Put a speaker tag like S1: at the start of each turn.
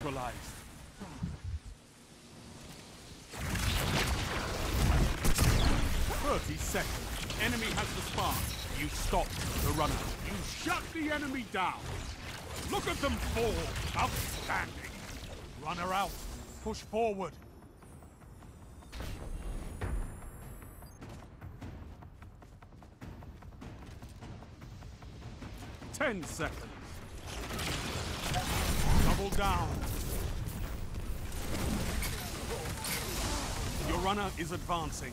S1: neutralized. Thirty seconds. Enemy has the spark. You stopped the runner. You shut the enemy down. Look at them fall. Outstanding. Runner out. Push forward. Ten seconds. Down. Your runner is advancing.